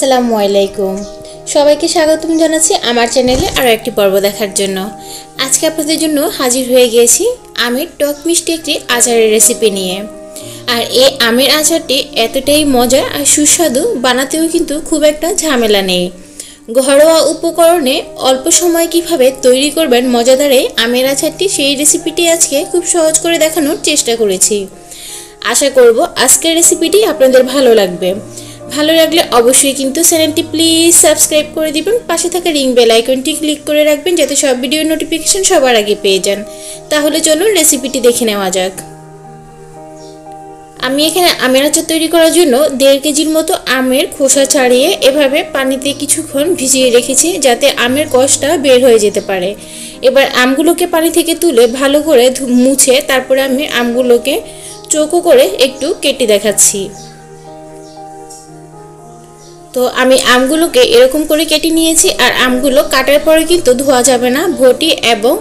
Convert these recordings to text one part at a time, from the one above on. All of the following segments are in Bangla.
আসসালামু আলাইকুম। সবাইকে স্বাগতম জানাচ্ছি আমার চ্যানেলে আরও একটি পর্ব দেখার জন্য। আজকে আপনাদের জন্য হাজির হয়ে গিয়েছি আমের টক মিষ্টি একটি আচারের রেসিপি নিয়ে। আর এই আমের আচারটি এতটাই মজা আর সুস্বাদু, বানাতেও কিন্তু খুব একটা ঝামেলা নেই। ঘরোয়া উপকরণে অল্প সময় কীভাবে তৈরি করবেন মজাদারে আমের আচারটি, সেই রেসিপিটি আজকে খুব সহজ করে দেখানোর চেষ্টা করেছি। আশা করব আজকের রেসিপিটি আপনাদের ভালো লাগবে। ভালো লাগলে অবশ্যই কিন্তু চ্যানেলটি প্লিজ সাবস্ক্রাইব করে দিবেন। পাশে থাকা রিং বেল আইকনটি ক্লিক করে রাখবেন যাতে সব ভিডিওর নোটিফিকেশন সবার আগে পেয়ে যান। তাহলে চলুন রেসিপিটি দেখে নেওয়া যাক। আমি এখানে আমের আচার তৈরি করার জন্য দেড় কেজির মতো আমের খোসা ছাড়িয়ে এভাবে পানিতে কিছুক্ষণ ভিজিয়ে রেখেছি যাতে আমের কষটা বের হয়ে যেতে পারে। এবার আমগুলোকে পানি থেকে তুলে ভালো করে মুছে তারপরে আমি আমগুলোকে চৌকো করে একটু কেটে দেখাচ্ছি। তো আমি আমগুলোকে এরকম করে কেটে নিয়েছি আর আমগুলো কাটার পরে কিন্তু ধোয়া যাবে না। ভটি এবং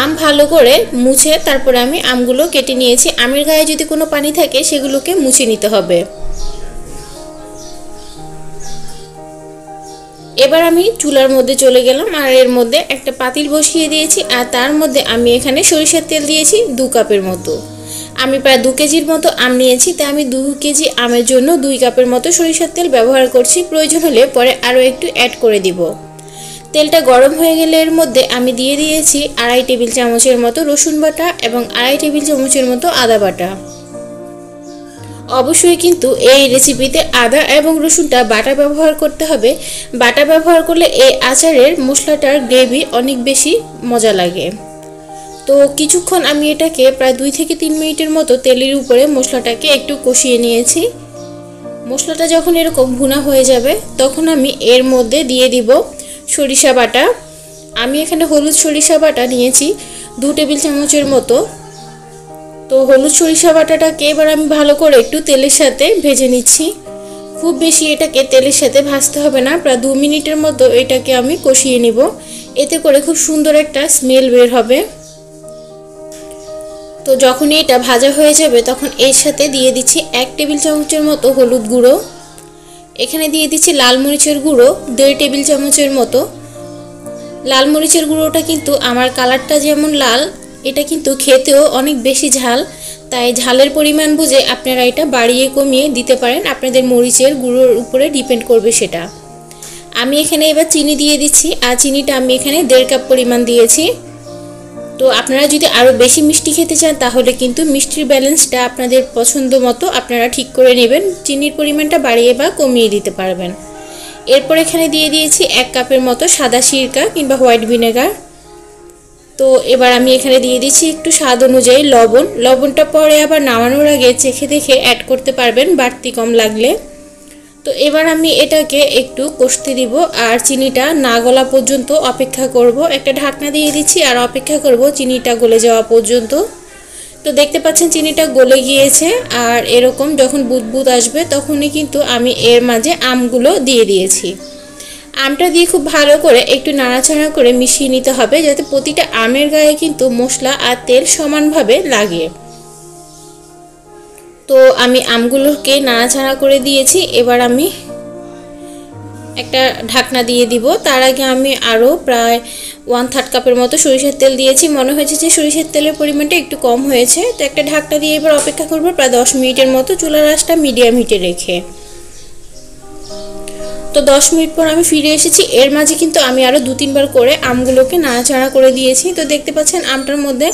আম ভালো করে মুছে তারপরে আমি আমগুলো কেটে নিয়েছি। আমের গায়ে যদি কোনো পানি থাকে সেগুলোকে মুছে নিতে হবে। এবার আমি চুলার মধ্যে চলে গেলাম আর এর মধ্যে একটা পাতিল বসিয়ে দিয়েছি আর তার মধ্যে আমি এখানে সরিষার তেল দিয়েছি দু কাপের মতো। আমি প্রায় দু কেজির মতো আম নিয়েছি, তাই আমি দু কেজি আমের জন্য দুই কাপের মতো সরিষার তেল ব্যবহার করছি। প্রয়োজন হলে পরে আরও একটু অ্যাড করে দিব। তেলটা গরম হয়ে গেলে এর মধ্যে আমি দিয়ে দিয়েছি আড়াই টেবিল চামচের মতো রসুন বাটা এবং আড়াই টেবিল চামচের মতো আদা বাটা। অবশ্যই কিন্তু এই রেসিপিতে আদা এবং রসুনটা বাটা ব্যবহার করতে হবে। বাটা ব্যবহার করলে এই আচারের মশলাটার গ্রেভি অনেক বেশি মজা লাগে। তো কিছুক্ষণ আমি এটাকে প্রায় দুই থেকে তিন মিনিটের মতো তেলের উপরে মশলাটাকে একটু কষিয়ে নিয়েছি। মশলাটা যখন এরকম ভুনা হয়ে যাবে, তখন আমি এর মধ্যে দিয়ে দিব সরিষা বাটা। আমি এখানে হলুদ সরিষা বাটা নিয়েছি দু টেবিল চামচের মতো। তো হলুদ সরিষা বাটাটাকে এবার আমি ভালো করে একটু তেলের সাথে ভেজে নিচ্ছি। খুব বেশি এটাকে তেলের সাথে ভাজতে হবে না, প্রায় দু মিনিটের মতো এটাকে আমি কষিয়ে নিব। এতে করে খুব সুন্দর একটা স্মেল বের হবে। তো যখনই এটা ভাজা হয়ে যাবে, তখন এর সাথে দিয়ে দিচ্ছি এক টেবিল চামচের মতো হলুদ গুঁড়ো। এখানে দিয়ে দিচ্ছি লাল মরিচের গুঁড়ো, দেড় টেবিল চামচের মতো। লাল মরিচের গুঁড়োটা কিন্তু আমার কালারটা যেমন লাল, এটা কিন্তু খেতেও অনেক বেশি ঝাল। তাই ঝালের পরিমাণ বুঝে আপনারা এটা বাড়িয়ে কমিয়ে দিতে পারেন। আপনাদের মরিচের গুঁড়োর উপরে ডিপেন্ড করবে সেটা। আমি এখানে এবার চিনি দিয়ে দিচ্ছি। আর চিনিটা আমি এখানে দেড় কাপ পরিমাণ দিয়েছি। তো আপনারা যদি আরও বেশি মিষ্টি খেতে চান, তাহলে কিন্তু মিষ্টির ব্যালেন্সটা আপনাদের পছন্দ মতো আপনারা ঠিক করে নেবেন। চিনির পরিমাণটা বাড়িয়ে বা কমিয়ে দিতে পারবেন। এরপর এখানে দিয়ে দিয়েছি এক কাপের মতো সাদা সিরকা কিংবা হোয়াইট ভিনেগার। তো এবার আমি এখানে দিয়ে দিচ্ছি একটু স্বাদ অনুযায়ী লবণ। লবণটা পরে আবার নামানোর আগে চেখে দেখে অ্যাড করতে পারবেন, বাড়তি কম লাগলে। তো এবার আমি এটাকে একটু কষতে দিব, আর চিনিটা না গলা পর্যন্ত অপেক্ষা করব। একটা ঢাকনা দিয়ে দিচ্ছি, আর অপেক্ষা করব চিনিটা গলে যাওয়া পর্যন্ত। তো দেখতে পাচ্ছেন চিনিটা গলে গিয়েছে, আর এরকম যখন বুদবুদ আসবে তখনই কিন্তু আমি এর মাঝে আমগুলো দিয়ে দিয়েছি। আমটা দিয়ে খুব ভালো করে একটু নাড়াচাড়া করে মিশিয়ে নিতে হবে, যাতে প্রতিটা আমের গায়ে কিন্তু মশলা আর তেল সমানভাবে লাগে। তো আমি আমগুলোকে নাড়াচাড়া করে দিয়েছি। এবার আমি একটা ঢাকনা দিয়ে দিব। তার আগে আমি আরও প্রায় ওয়ান থার্ড কাপের মতো সরিষার তেল দিয়েছি। মনে হয়েছে যে সরিষার তেলের পরিমাণটা একটু কম হয়েছে। তো একটা ঢাকনা দিয়ে এবার অপেক্ষা করব প্রায় দশ মিনিটের মতো। চুলার আঁচটা মিডিয়াম হিটে রেখে। তো দশ মিনিট পর আমি ফিরে এসেছি। এর মাঝে কিন্তু আমি আরও দু তিনবার করে আমগুলোকে নাড়াচাড়া করে দিয়েছি। তো দেখতে পাচ্ছেন আমটার মধ্যে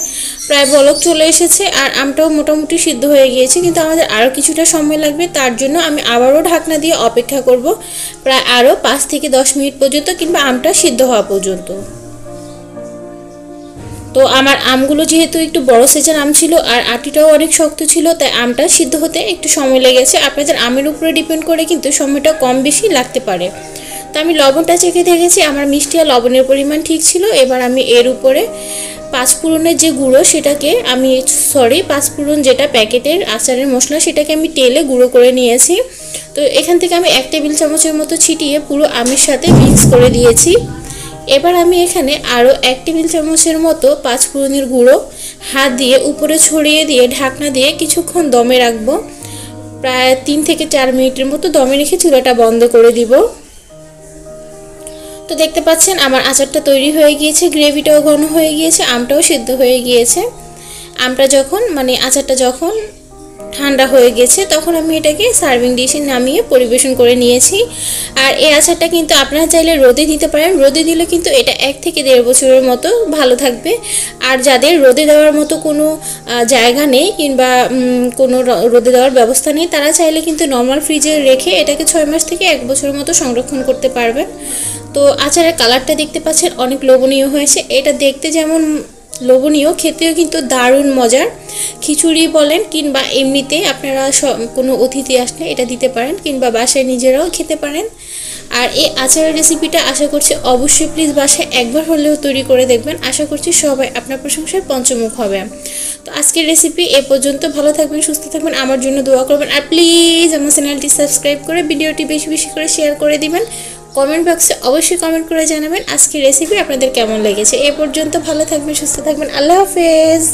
প্রায় বলক চলে এসেছে আর আমটাও মোটামুটি সিদ্ধ হয়ে গিয়েছে। কিন্তু আমাদের আরও কিছুটা সময় লাগবে, তার জন্য আমি আবারও ঢাকনা দিয়ে অপেক্ষা করব প্রায় আরও পাঁচ থেকে দশ মিনিট পর্যন্ত কিংবা আমটা সিদ্ধ হওয়া পর্যন্ত। তো আমার আমগুলো যেহেতু একটু বড় সাইজের আম ছিল আর আটিটাও অনেক শক্ত ছিল, তাই আমটা সিদ্ধ হতে একটু সময় লেগেছে। আপনাদের আমের উপরে ডিপেন্ড করে কিন্তু সময়টা কম বেশি লাগতে পারে। তো আমি লবণটা চেখে দেখেছি, আমার মিষ্টি আর লবণের পরিমাণ ঠিক ছিল। এবার আমি এর উপরে পাঁচফোড়নের যে গুঁড়ো সেটাকে আমি সরি পাঁচফোড়ন যেটা প্যাকেটের আচারের মশলা সেটাকে আমি তেলে গুঁড়ো করে নিয়েছি। তো এখান থেকে আমি এক টেবিল চামচের মতো ছিটিয়ে পুরো আমের সাথে মিক্স করে দিয়েছি। এবার আমি এখানে আরও এক টেবিল চামচের মতো পাঁচ ফোড়নের গুঁড়ো, হাত দিয়ে উপরে ছড়িয়ে দিয়ে ঢাকনা দিয়ে কিছুক্ষণ দমে রাখব। প্রায় তিন থেকে চার মিনিটের মতো দমে রেখে চুলাটা বন্ধ করে দিব। তো দেখতে পাচ্ছেন আমার আচারটা তৈরি হয়ে গিয়েছে, গ্রেভিটাও ঘন হয়ে গিয়েছে, আমটাও সিদ্ধ হয়ে গিয়েছে। আমটা যখন মানে আচারটা যখন ঠান্ডা হয়ে গেছে, তখন আমি এটাকে সার্ভিং ডিশে নামিয়ে পরিবেশন করে নিয়েছি। আর এই আচারটা কিন্তু আপনারা চাইলে রোদে দিতে পারেন। রোদে দিলে কিন্তু এটা এক থেকে দেড় বছরের মতো ভালো থাকবে। আর যাদের রোদে দেওয়ার মতো কোনো জায়গা নেই কিংবা কোনো রোদে দেওয়ার ব্যবস্থা নেই, তারা চাইলে কিন্তু নর্মাল ফ্রিজে রেখে এটাকে ছয় মাস থেকে এক বছরের মতো সংরক্ষণ করতে পারবেন। তো আচারের কালারটা দেখতে পাচ্ছেন, অনেক লোভনীয় হয়েছে। এটা দেখতে যেমন লোভনীয়, খেতেও কিন্তু দারুণ মজার। খিচুড়ি বলেন কিংবা এমনিতে আপনারা কোনো অতিথি আসলে এটা দিতে পারেন কিংবা বাসায় নিজেরাও খেতে পারেন। আর এই আচারের রেসিপিটা আশা করছি অবশ্যই প্লিজ বাসায় একবার হলেও তৈরি করে দেখবেন। আশা করছি সবাই আপনার প্রশংসায় পঞ্চমুখ হবে। তো আজকের রেসিপি এ পর্যন্ত ভালো থাকবেন, সুস্থ থাকবেন, আমার জন্য দোয়া করবেন। আর প্লিজ আমার চ্যানেলটি সাবস্ক্রাইব করে ভিডিওটি বেশি বেশি করে শেয়ার করে দিবেন। কমেন্ট বক্সে অবশ্যই কমেন্ট করে জানাবেন আজকের রেসিপি আপনাদের কেমন লেগেছে। এ পর্যন্ত ভালো থাকবেন, সুস্থ থাকবেন, আল্লাহ হাফেজ।